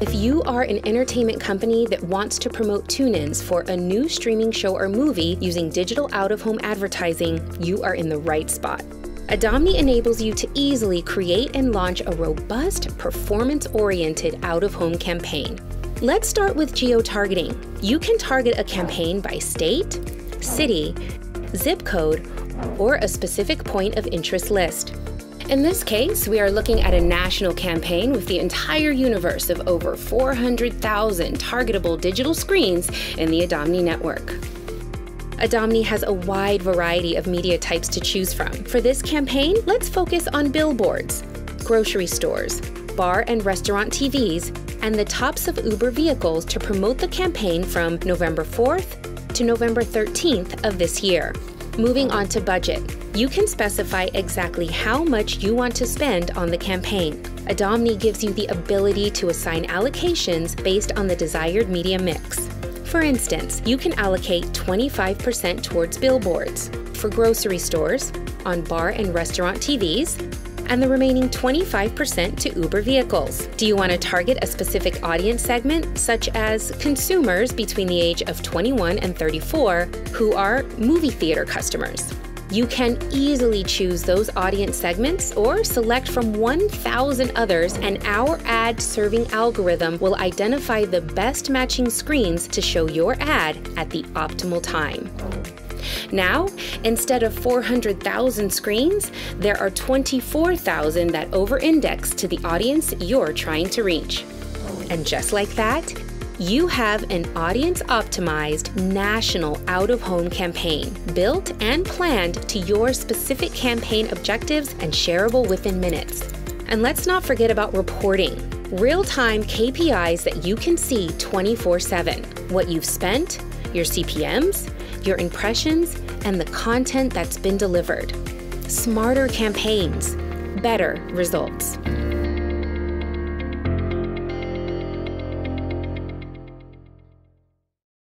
If you are an entertainment company that wants to promote tune ins for a new streaming show or movie using digital out of home advertising, you are in the right spot. Adomni enables you to easily create and launch a robust, performance oriented out of home campaign. Let's start with geo targeting. You can target a campaign by state, city, zip code, or a specific point of interest list. In this case, we are looking at a national campaign with the entire universe of over 400,000 targetable digital screens in the Adomni network. Adomni has a wide variety of media types to choose from. For this campaign, let's focus on billboards, grocery stores, bar and restaurant TVs, and the tops of Uber vehicles to promote the campaign from November 4th to November 13th of this year. Moving on to budget. You can specify exactly how much you want to spend on the campaign. Adomni gives you the ability to assign allocations based on the desired media mix. For instance, you can allocate 25% towards billboards, for grocery stores, on bar and restaurant TVs, and the remaining 25% to Uber vehicles. Do you want to target a specific audience segment, such as consumers between the age of 21 and 34 who are movie theater customers? You can easily choose those audience segments or select from 1,000 others, and our ad serving algorithm will identify the best matching screens to show your ad at the optimal time. Now, instead of 400,000 screens, there are 24,000 that over index to the audience you're trying to reach. And just like that, you have an audience optimized national out of home campaign built and planned to your specific campaign objectives and shareable within minutes. And let's not forget about reporting real time KPIs that you can see 24 7. What you've spent, your CPMs, your impressions, and the content that's been delivered. Smarter campaigns, better results.